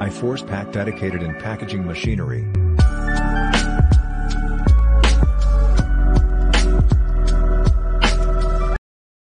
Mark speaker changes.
Speaker 1: I force pack dedicated in packaging machinery.